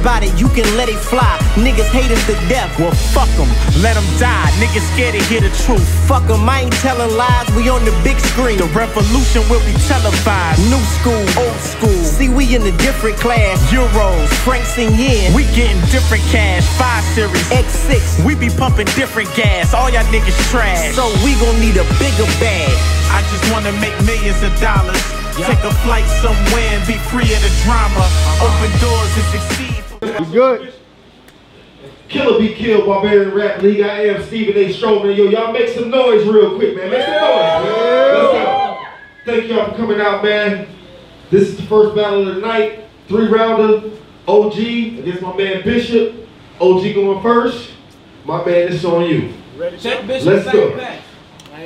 about it, you can let it fly. Niggas hate us to death. Well, fuck them, let them die. Niggas scared to hear the truth. Fuck them, I ain't telling lies, we on the big screen. The revolution will be televised. New school, old school. See, we in a different class. Euros, Franks and yen. we getting different cash. Five series, X6. we be pumping different gas. All y'all niggas trash. So we gon' need a bigger bag. I just wanna make millions of dollars. Take a flight somewhere and be free of the drama. Uh-huh. Open doors and succeed. You good? Kill Or Be Killed, Barbarian Rap League. I am Stephen A. Strowman. Yo, y'all make some noise real quick, man. Make some noise. man. Let's go. Thank y'all for coming out, man. This is the first battle of the night. Three rounder. OG against my man Bishop. OG going first. My man, it's on you. Check Bishop Let's go. back.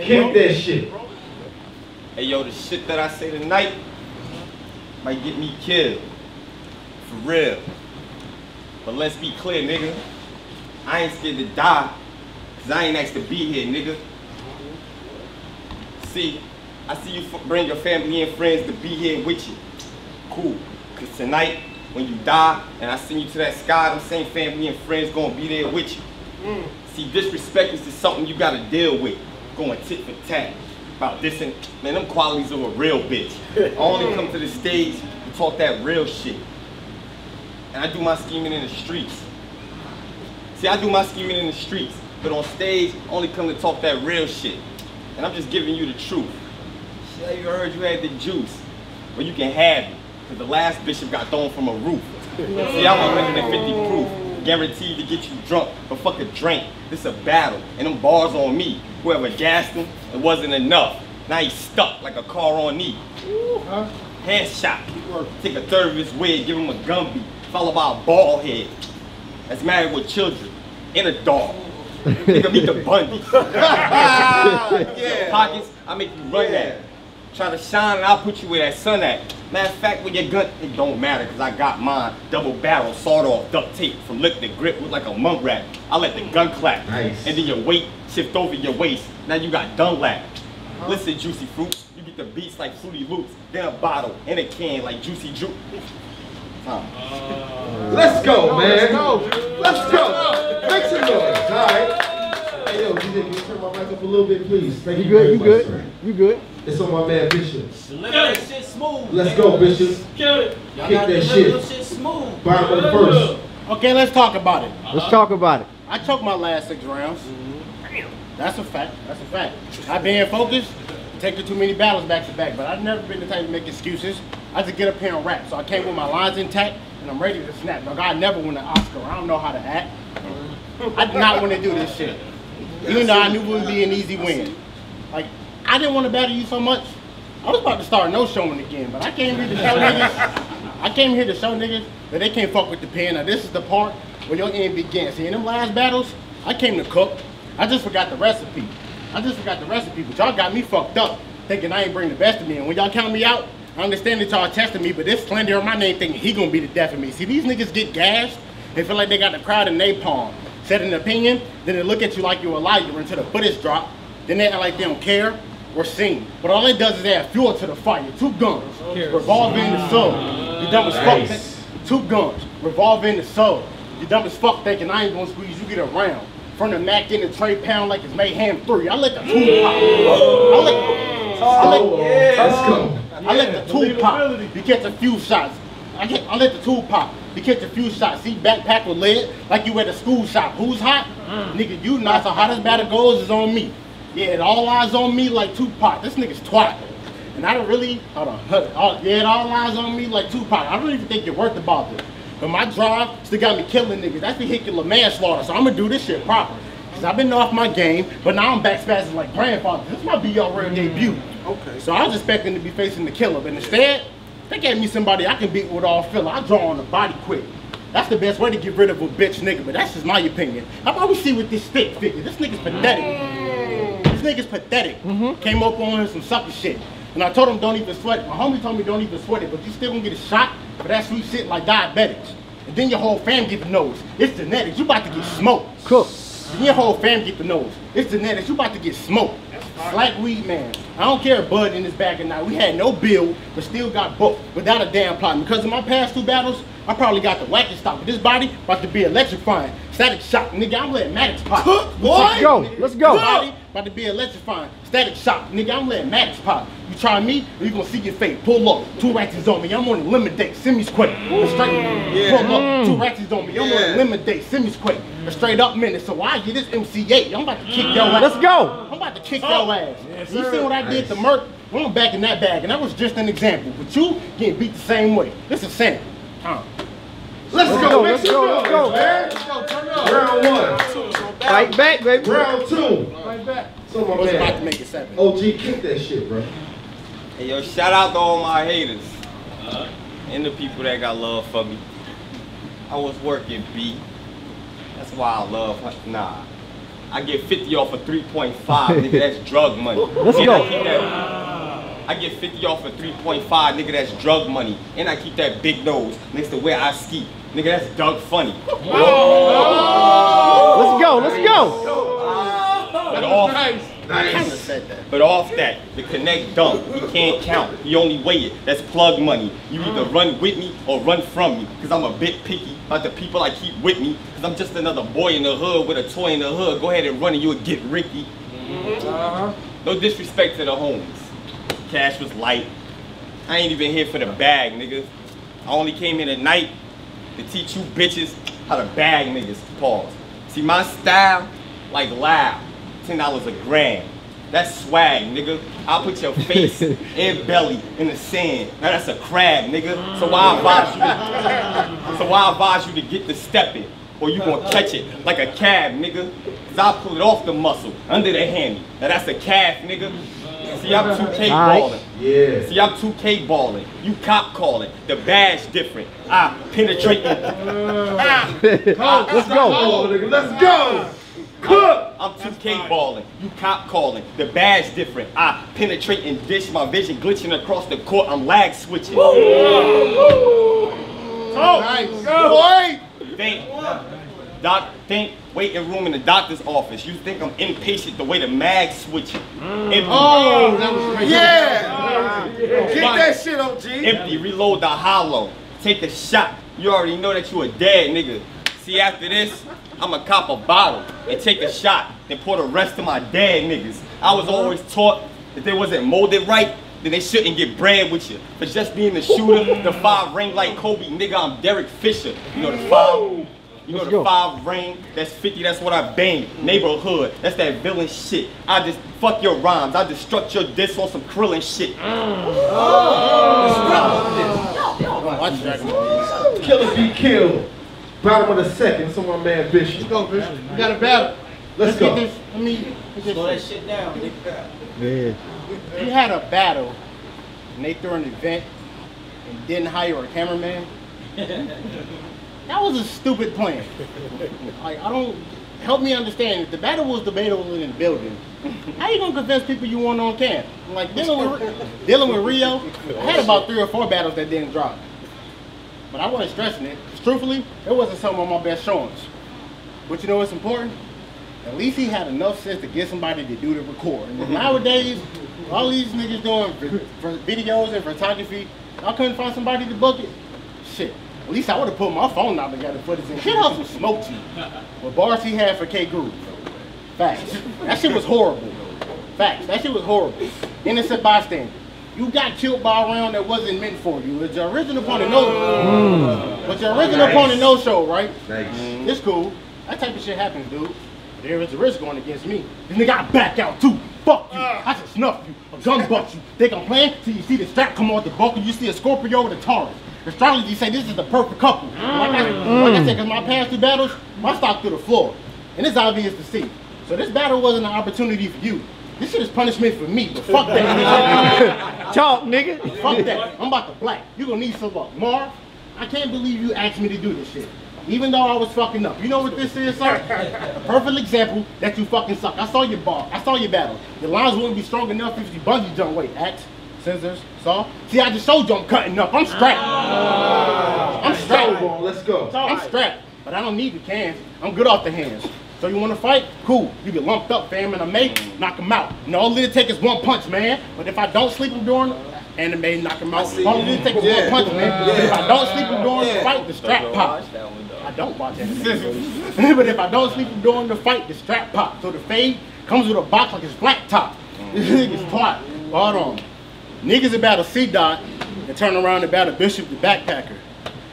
Kick that shit. Hey yo, the shit that I say tonight might get me killed. For real. But let's be clear, nigga. I ain't scared to die. Cause I ain't asked to be here, nigga. See, I see you bring your family and friends to be here with you. Cool. Cause tonight, when you die and I send you to that sky, them same family and friends gonna be there with you. Mm. See, disrespect is just something you gotta deal with. Going tit for tat. About this and man, them qualities of a real bitch. I only come to the stage to talk that real shit. And I do my scheming in the streets. See, I do my scheming in the streets, but on stage, I only come to talk that real shit. And I'm just giving you the truth. Shit, you heard you had the juice. Well, you can have it. Cause the last bishop got thrown from a roof. See, I'm 150 proof. Guaranteed to get you drunk, but fuck a drink. This a battle, and them bars on me. Whoever gassed him, it wasn't enough. Now he's stuck like a car on knee. Headshot. Take a third of his wig, give him a Gumby, followed by a bald head. That's married with children and a dog. Nigga, meet the Bundy. Pockets, I make you run that. Try to shine and I'll put you where that sun at. Matter of fact, with your gun, it don't matter because I got mine. Double barrel, sawed off, duct tape from lick to grip look like a monk rat. I let the gun clap. Nice. And then your weight shift over your waist. Now you got Dunlap. Uh-huh. Listen, Juicy Fruit, you get the beats like Fruity Loops, then a bottle and a can like Juicy Juice. Tom. Let's go, man. Let's go. Let's go. Make some noise. All right. Hey, yo, DJ, can you turn my mic up a little bit, please? Thank You you, good? very You much, good? sir. You good? It's on my man Bishop. Deliver that shit smooth. Let's go, Bishop. Y'all Kick gotta that deliver shit. shit smooth. Bottom of the first. Okay, let's talk about it. Uh-huh. Let's talk about it. I choked my last six rounds. Mm-hmm. That's a fact. That's a fact. I've been focused, taking too many battles back to back, but I've never been the type to make excuses. I just get up here and rap. So I came with my lines intact and I'm ready to snap. Dog, I never won an Oscar. I don't know how to act. I did not want to do this shit. Even though I knew it would be an easy win. Like, I didn't want to battle you so much. I was about to start no showing again, but I came here to show niggas. I came here to show niggas that they can't fuck with the pen. Now this is the part where your end begins. See, in them last battles, I came to cook. I just forgot the recipe. I just forgot the recipe, but y'all got me fucked up, thinking I ain't bring the best of me. And when y'all count me out, I understand that y'all testing me, but this slander on my name thinking he gonna be the death of me. See, these niggas get gassed. They feel like they got the crowd in napalm. Said an opinion, then they look at you like you're a liar until the footage drop. Then they act like they don't care or sing. But all it does is add fuel to the fire. Two guns, revolver in the soul. You dumb as fuck. Nice. Two guns, revolving the soul. You dumb as fuck thinking I ain't gonna squeeze, you get around. From the Mac in the tray pound like it's Mayhem 3. I let the two pop. I let, I let, oh, Let's go. I let the two pop. You catch a few shots. I, get, I let the two pop. You catch a few shots. See, backpack with lead like you at a school shop. Who's hot? Mm. Nigga, you not. So hottest battle goes is on me. Yeah, it all eyes on me like Tupac. This nigga's twat. And I don't really, hold on, hold on. Yeah, it all eyes on me like Tupac. I don't even think you're worth about this. But my drive still got me killing niggas. That's vehicular manslaughter. So I'm gonna do this shit proper. Cause I've been off my game, but now I'm back spazzing like grandfather. This might be your real debut. Okay. So I was expecting to be facing the killer, but instead, they gave me somebody I can beat with all filler. I draw on the body quick. That's the best way to get rid of a bitch nigga, but that's just my opinion. How about we see with this stick figure? This nigga's pathetic. This nigga's pathetic. Mm-hmm. Came up on him some sucker shit. And I told him don't even sweat it. My homie told me don't even sweat it, but you still gonna get a shot for that sweet shit like diabetics. And then your whole fam get the nose. It's genetics. You about to get smoked. Cool. Then your whole fam get the nose. It's genetics. You about to get smoked. Slack weed man. I don't care if Bud in his bag or not. We had no bill, but still got booked without a damn plot. Because of my past two battles, I probably got the wackest stop. But this body about to be electrifying. Static shock, nigga. I'm letting Maddox pop. Cook, boy. Let's go. Let's go. Body about to be electrifying. Static shock, nigga. I'm letting Maddox pop. You try me, you gonna see your fate. Pull up, two ratchets on me. I'm on a limit date. Send me square. Straight. Pull up, two ratchets on me. I'm on a limit date. Send me square. A straight up minute. So why get this MC8? I'm about to kick your ass. Let's go. I'm about to kick your ass. you see what I did to Merc? I'm back in that bag, and that was just an example. But you getting beat the same way. This is sample. Tom. Let's, Let's go. go, let's go, let's go. man. Let's go, turn up. Round one. Fight back, baby. Round two. Right back. So my I was about to man. make it seven. OG, kick that shit, bro. Hey yo, shout out to all my haters uh-huh. and the people that got love for me. I was working B. That's why I love. Nah. I get 50 off of 3.5, nigga, that's drug money. Let's And go. I, keep that, I get 50 off of 3.5, nigga, that's drug money. And I keep that big nose next to where I ski. Nigga, that's Doug Funnie. Oh! Let's go. Let's go. But off, Kinda that. But off that, the connect dumb. He can't count. He only weigh it. That's plug money. You either run with me or run from me. Cause I'm a bit picky about the people I keep with me. Cause I'm just another boy in the hood with a toy in the hood. Go ahead and run and you'll get Ricky. Uh-huh. No disrespect to the homies. Cash was light. I ain't even here for the bag, nigga. I only came here tonight to teach you bitches how to bag niggas. Pause. See my style, like loud. Ten dollars a gram. That's swag, nigga. I'll put your face and belly in the sand. Now that's a crab, nigga. So why I advise you to, so why advise you to get the stepping, or you gonna catch it like a cab, nigga. Cause I'll pull it off the muscle, under the hammy. Now that's a calf, nigga. See, I'm 2K All right. balling. Yeah. See, I'm 2K balling. You cop calling. The badge different. I penetrate penetrating. Ah. Let's go. Oh, let's go. Cook. I'm 2K balling. You cop calling. The badge different. I penetrate and dish my vision glitching across the court. I'm lag switching. Nice. Boy! Think, doc, think, waiting room in the doctor's office. You think I'm impatient the way the mag switching. Mm. Empty, Oh, that was oh, crazy. Yeah. Oh, get that shit, OG. empty, reload the hollow. Take a shot. You already know that you a dead nigga. See, after this, I'ma cop a bottle and take a shot, then pour the rest of my dead niggas. I was uh-huh. always taught that they wasn't molded right, then they shouldn't get bread with you. For just being the shooter, the five ring like Kobe, nigga, I'm Derek Fisher. You know the five. You know Let's the go. five ring, that's 50, that's what I bang. Neighborhood, that's that villain shit. I just fuck your rhymes, I destruct your disc on some Krillin shit. Watch Dragon Ball. Kill or be killed. Bottom of the second. So my man Bishop. Let's go, Bishop. We got a battle. Let's get go. this. Let me. Let Slow that shit down. nigga. Yeah. you had a battle and they threw an event and didn't hire a cameraman. that was a stupid plan. Like I don't help me understand. If the battle was debatable in the building, how you gonna convince people you want on cam? Like dealing with dealing with Rio, I had about three or four battles that didn't drop. But I wasn't stressing it. truthfully, it wasn't some of my best showings. But you know what's important? At least he had enough sense to get somebody to do the record. Nowadays, all these niggas doing videos and photography, I couldn't find somebody to book it. Shit. At least I would have put my phone out together for this and Kid Hustle smoked you. What bars he had for K Groove. Facts. That shit was horrible. Facts. That shit was horrible. Innocent bystander. You got killed by a round that wasn't meant for you. It's your original opponent no. But mm. your original opponent no show, right? Nice. Mm-hmm. It's cool. That type of shit happens, dude. There is a risk going against me. This nigga I back out too. Fuck you. Uh. I just snuff you. A gun butt you. They I'm playing till you see the strap come off the buckle. You see a Scorpio with a Taurus. Astrology say this is the perfect couple. Like I, like I said, because my past two battles, my stock through the floor. And it's obvious to see. So this battle wasn't an opportunity for you. This shit is punishment for me, but fuck that. Talk, nigga. Fuck that. I'm about to black. You gonna need some luck. Marv, I can't believe you asked me to do this shit. Even though I was fucking up. You know what this is, sir? A perfect example that you fucking suck. I saw your bar. I saw your battle. Your lines wouldn't be strong enough if you bungee jump. Wait, axe, scissors, saw. See, I just showed you I'm cutting up. I'm strapped. Ah. I'm So strapped. on. Let's go. I'm strapped. But I don't need the cans. I'm good off the hands. So you want to fight? Cool. You get lumped up, fam, and I may knock him out. And all it take is one punch, man. But if I don't sleep him during anime, knock him out. All it take is one punch, man. But if I don't sleep him during the fight, the strap pop. I don't watch anime. but if I don't sleep him during the fight, the strap pops. So the fade comes with a box like it's flat top. This nigga's plot. Hold on. Niggas about a C dot and turn around and battle Bishop the backpacker.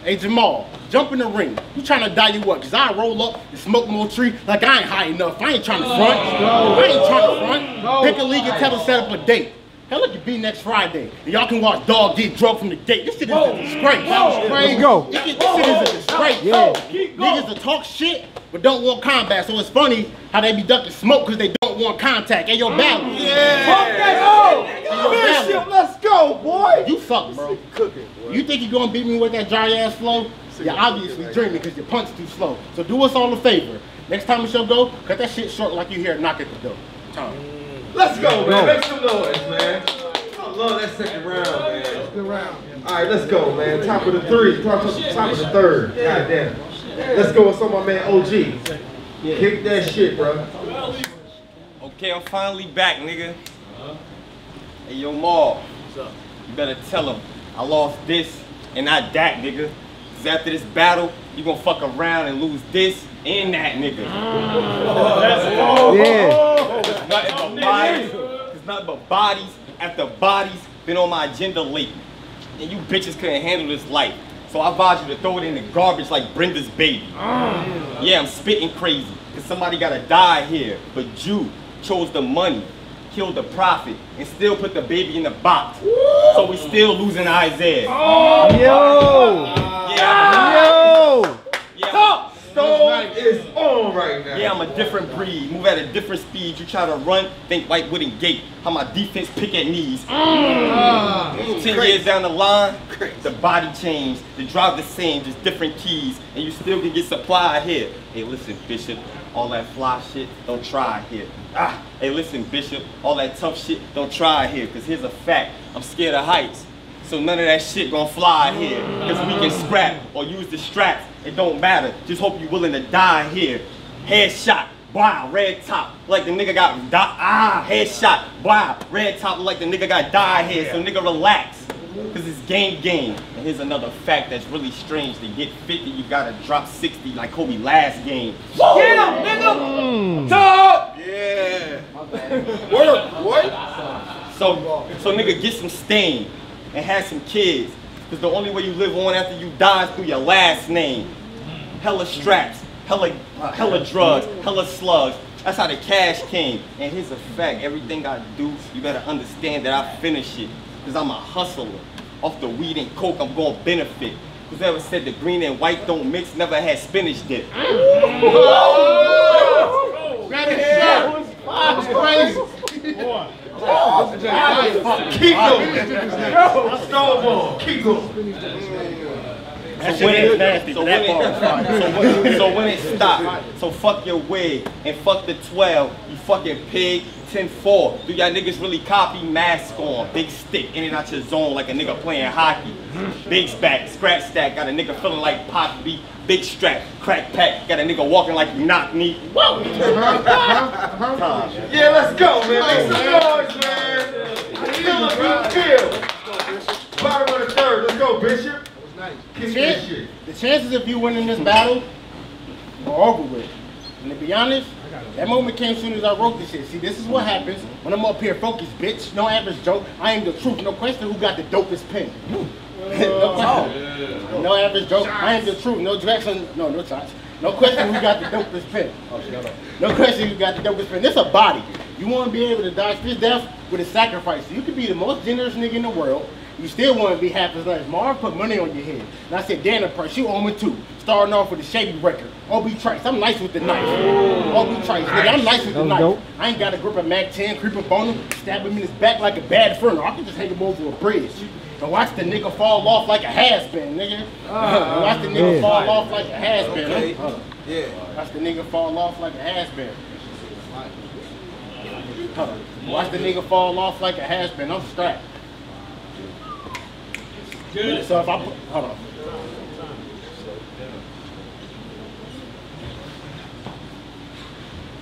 Hey Jamal, jump in the ring. You trying to die you what? Cause I roll up and smoke more tree like I ain't high enough. I ain't trying to front. I ain't trying to front. Pick a league and tell them set up a date. Hell, it could be next Friday. And y'all can watch Dog get drunk from the gate. This shit is a disgrace. Let's go. This shit this shit is a disgrace. Yeah. Niggas that talk shit but don't want combat. So it's funny how they be ducking smoke because they don't want contact. Hey, yo, battle. Yeah. Bishop, let's go, boy. You suck, bro. You think you're gonna beat me with that dry ass flow? You're obviously dreaming because your punch too slow. So do us all a favor. Next time the show go, cut that shit short like you hear it knock at the door. Tom. Let's go, man. Make some noise, man. I love that second round, man. Good round. All right, let's go, man. Top of the three. Top of, top of the third. God damn. Let's go with some of my man OG. Kick that shit, bro. Okay, I'm finally back, nigga. Hey, yo, Maul. You better tell him I lost this and not that, nigga. Cause after this battle, you gonna fuck around and lose this and that, nigga. Yeah. It's nothing but bodies. It's nothing but bodies after bodies been on my agenda lately. And you bitches couldn't handle this life. So I advise you to throw it in the garbage like Brenda's baby. Mm. Yeah, I'm spitting crazy. Cause somebody gotta die here. But you chose the money, killed the prophet, and still put the baby in the box. So we still losing Isaiah. Oh, Yo. Yeah, Yo. yeah. Stone is on right now. Yeah, I'm a different breed. Move at a different speed. You try to run, think white wooden gate. How my defense pick at knees. Mm. Mm. Mm. Ten years down the line, the body changed. The drive the same, just different keys. And you still can get supply here. Hey, listen, Bishop. All that fly shit, don't try here. Ah, hey, listen, Bishop. All that tough shit, don't try here. Cause here's a fact. I'm scared of heights. So none of that shit gonna fly here. Cause we can scrap or use the straps. It don't matter. Just hope you're willing to die here. Headshot. Wow, red top. Like the nigga got die. Ah, headshot. Wow, red top like the nigga got die here. So nigga relax. Cause it's game game. And here's another fact that's really strange. To get 50, you gotta drop 60 like Kobe last game. Get him, nigga! Top! Yeah. Work, boy. So, so nigga, get some stain and have some kids. Cause the only way you live on after you die is through your last name. Hella straps, hella, hella drugs, hella slugs. That's how the cash came. And here's a fact, everything I do, you better understand that I finish it. Cause I'm a hustler. Off the weed and coke, I'm gonna benefit. Who's ever said the green and white don't mix, never had spinach dip. Keep going. Stonewall. Keep going. That So shit when is it, nasty. so but when that part it, so when, so when it stop, so fuck your wig and fuck the 12, you fucking pig, 10-4. Do y'all niggas really copy mask on? Big stick in and out your zone like a nigga playing hockey. Big stack, scratch stack, got a nigga feeling like Pop B. Big strap, crack pack, got a nigga walking like you knock me. Whoa! Time. Yeah, let's go, man. Make some noise, man. Kill it, kill. Bottom of the third. Let's go, Bishop. That Chance- the chances of you winning this battle are over with. And to be honest, that moment came soon as I wrote this shit. See, this is what happens when I'm up here focused, bitch. No average joke. I am the truth. No question who got the dopest pen. no question. No average joke. I am the truth. No Jackson. No, no shots. No question who got the dopest pen. Oh, shut. No question who got the dopest pen. This a body. You want to be able to dodge this death with a sacrifice. You could be the most generous nigga in the world. You still want to be half as nice. Marv put money on your head. And I said, Dana Price, you owe me too. Starting off with a shady record. Obie Trice, I'm nice with the knife. Oh. Obie Trice, nigga, I'm nice with the knife. dope. I ain't got a grip of Mac 10, creeping up on him, stab him in his back like a bad friend. I can just hang him over a bridge. And watch the nigga fall off like a has-been, nigga. Ah. and watch the nigga Yeah. fall off like a has-been. Okay. Hold on. Yeah. Watch the nigga fall off like a has-been. Hold. Watch the nigga fall off like a has-been. I'm strapped. So if I put, hold on.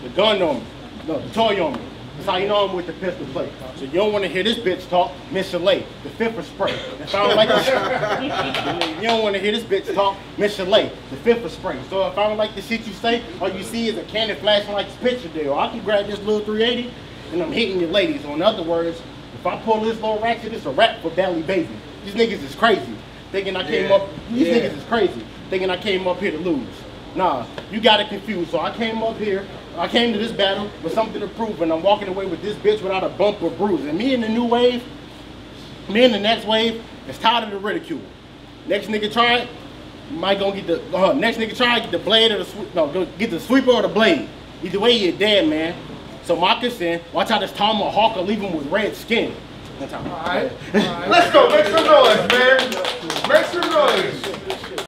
the gun on me. No, the toy on me. That's how you know I'm with the pistol plate. So you don't want to hear this bitch talk, Miss Chalet, the fifth of spray. If I don't like shit, you don't want to hear this bitch talk, Miss Chalet, the fifth of spray. So if I don't like the shit you say, all you see is a cannon flashing like this picture. Or I can grab this little 380 and I'm hitting your ladies. Or in other words, if I pull this little ratchet, it's a rap for Belly Baby. These niggas is crazy. Thinking I came Yeah. up, these Yeah. niggas is crazy. Thinking I came up here to lose. Nah, you got it confused. So I came up here, I came to this battle with something to prove, and I'm walking away with this bitch without a bump or bruise. And me in the new wave, me in the next wave, is tired of the ridicule. Next nigga try it, might gonna get the uh, next nigga try it, get the blade or the sweep, no, go get the sweeper or the blade. Either way, you're dead, man. So moccasin, watch out this tomahawk or leave him with red skin. That's how. Let's go, make some noise, man. Make some noise.